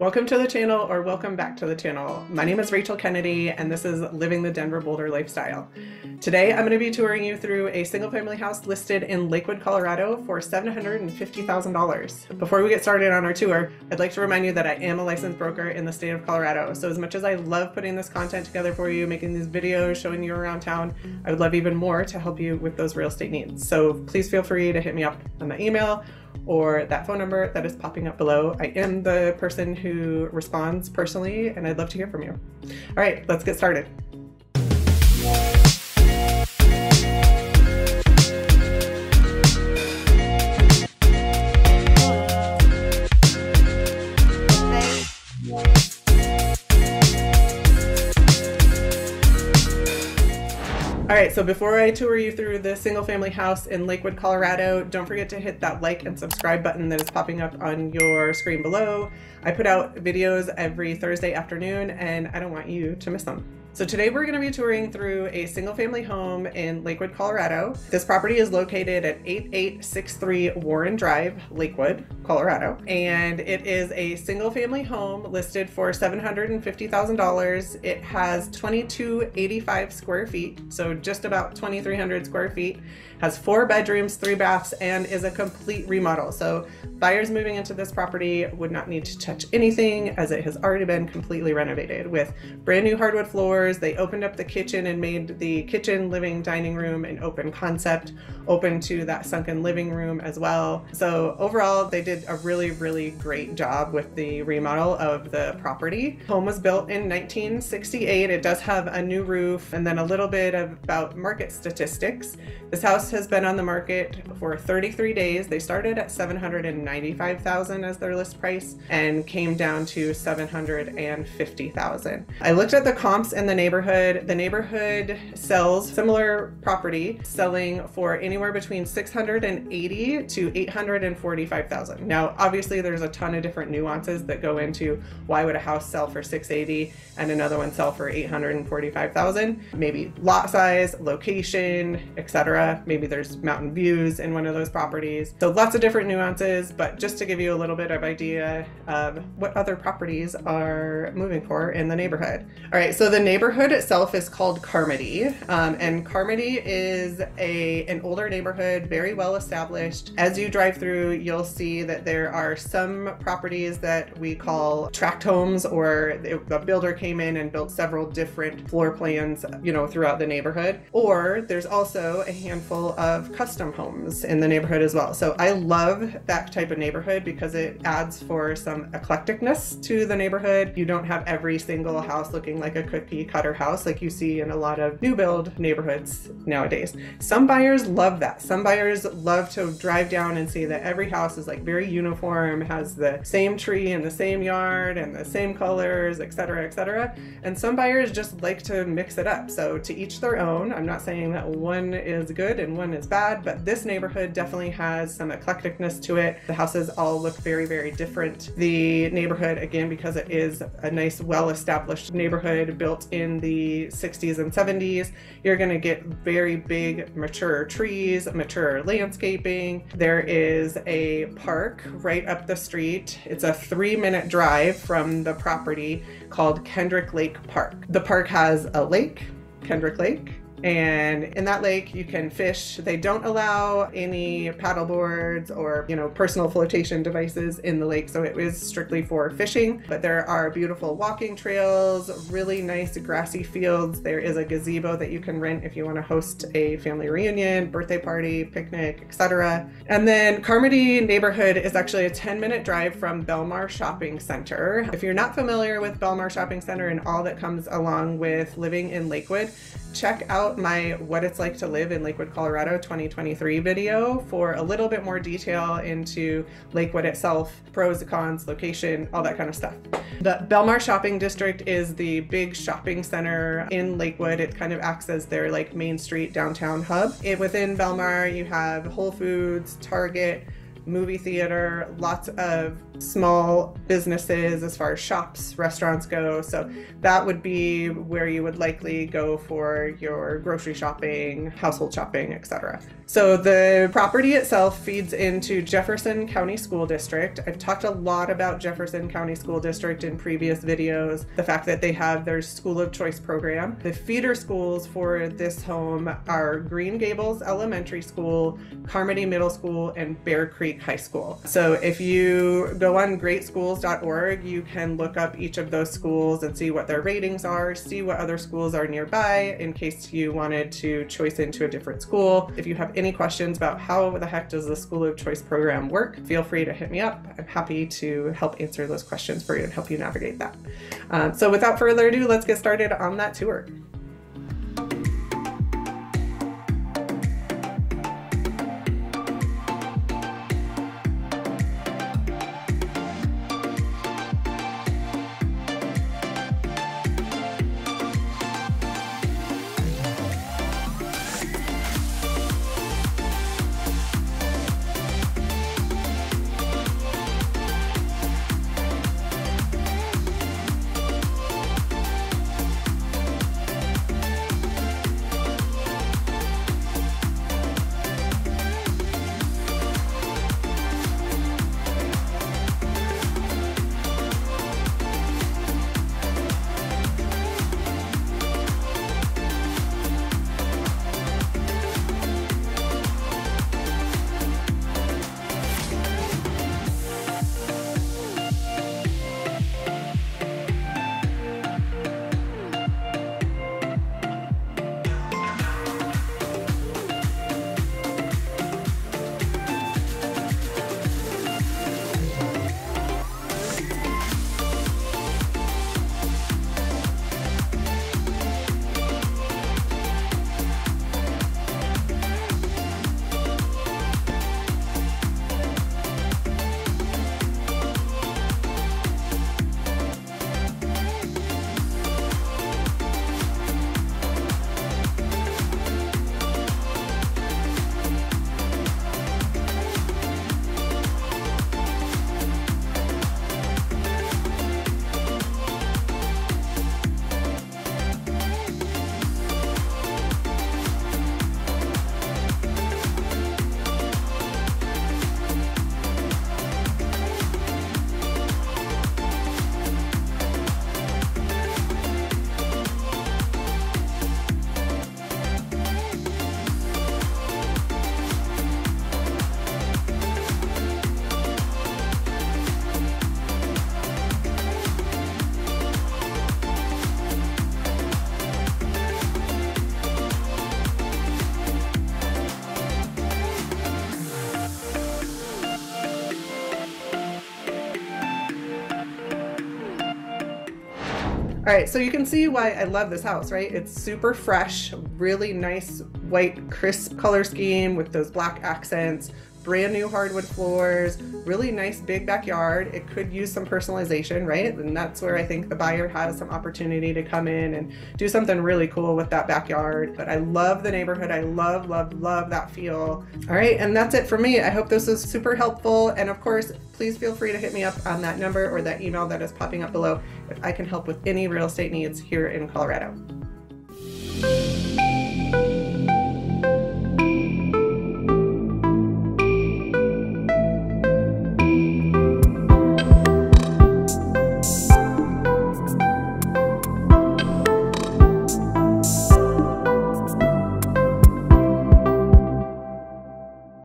Welcome to the channel or welcome back to the channel. My name is Rachel Kennedy and this is Living the Denver Boulder Lifestyle. Today I'm going to be touring you through a single family house listed in Lakewood, Colorado for $750,000. Before we get started on our tour, I'd like to remind you that I am a licensed broker in the state of Colorado. So as much as I love putting this content together for you, making these videos, showing you around town, I would love even more to help you with those real estate needs. So please feel free to hit me up on the email or that phone number that is popping up below. I am the person who responds personally and I'd love to hear from you. All right, let's get started. All right, so before I tour you through the single family house in Lakewood, Colorado, don't forget to hit that like and subscribe button that is popping up on your screen below. I put out videos every Thursday afternoon and I don't want you to miss them. So today we're going to be touring through a single family home in Lakewood, Colorado. This property is located at 8863 Warren Drive, Lakewood, Colorado. And it is a single family home listed for $750,000. It has 2285 square feet, so just about 2,300 square feet has four bedrooms, three baths, and is a complete remodel. So buyers moving into this property would not need to touch anything as it has already been completely renovated with brand new hardwood floors. They opened up the kitchen and made the kitchen, living, dining room an open concept, open to that sunken living room as well. So overall, they did a really, really great job with the remodel of the property. Home was built in 1968. It does have a new roof and then a little bit about market statistics. This house has been on the market for 33 days. They started at 795,000 as their list price and came down to 750,000. I looked at the comps in the neighborhood. The neighborhood sells similar property selling for anywhere between 680 to 845,000. Now, obviously there's a ton of different nuances that go into why would a house sell for 680 and another one sell for 845,000? Maybe lot size, location, etc. Maybe there's mountain views in one of those properties. So lots of different nuances, but just to give you a little bit of idea of what other properties are moving for in the neighborhood. All right, so the neighborhood itself is called Carmody, um, and Carmody is a an older neighborhood, very well established. As you drive through, you'll see that there are some properties that we call tract homes, or the builder came in and built several different floor plans, you know, throughout the neighborhood. Or there's also a handful of custom homes in the neighborhood as well. So I love that type of neighborhood because it adds for some eclecticness to the neighborhood. You don't have every single house looking like a cookie cutter house like you see in a lot of new build neighborhoods nowadays. Some buyers love that. Some buyers love to drive down and see that every house is like very uniform, has the same tree in the same yard and the same colors, etc., etc. And some buyers just like to mix it up. So to each their own. I'm not saying that one is good and one is bad, but this neighborhood definitely has some eclecticness to it. The houses all look very, very different. The neighborhood, again, because it is a nice, well-established neighborhood built in the 60s and 70s, you're gonna get very big, mature trees, mature landscaping. There is a park right up the street. It's a three minute drive from the property called Kendrick Lake Park. The park has a lake, Kendrick Lake, and in that lake you can fish. They don't allow any paddle boards or, you know, personal flotation devices in the lake, so it is strictly for fishing. But there are beautiful walking trails, really nice grassy fields. There is a gazebo that you can rent if you want to host a family reunion, birthday party, picnic, etc. And then Carmody neighborhood is actually a 10 minute drive from Belmar Shopping Center. If you're not familiar with Belmar Shopping Center and all that comes along with living in Lakewood, check out my What It's Like to Live in Lakewood, Colorado 2023 video for a little bit more detail into Lakewood itself, pros, cons, location, all that kind of stuff. The Belmar Shopping District is the big shopping center in Lakewood. It kind of acts as their like main street downtown hub. It, within Belmar, you have Whole Foods, Target, movie theater, lots of small businesses as far as shops, restaurants go. So that would be where you would likely go for your grocery shopping, household shopping, etc. So the property itself feeds into Jefferson County School District. I've talked a lot about Jefferson County School District in previous videos, the fact that they have their school of choice program. The feeder schools for this home are Green Gables Elementary School, Carmody Middle School, and Bear Creek High School. So if you go on greatschools.org, you can look up each of those schools and see what their ratings are, see what other schools are nearby in case you wanted to choice into a different school. If you have any questions about how the heck does the School of Choice program work, feel free to hit me up. I'm happy to help answer those questions for you and help you navigate that. Um, so without further ado, let's get started on that tour. All right, so you can see why I love this house, right? It's super fresh, really nice white crisp color scheme with those black accents, brand new hardwood floors, really nice big backyard. It could use some personalization, right? And that's where I think the buyer has some opportunity to come in and do something really cool with that backyard. But I love the neighborhood. I love, love, love that feel. All right, and that's it for me. I hope this was super helpful. And of course, please feel free to hit me up on that number or that email that is popping up below I can help with any real estate needs here in Colorado.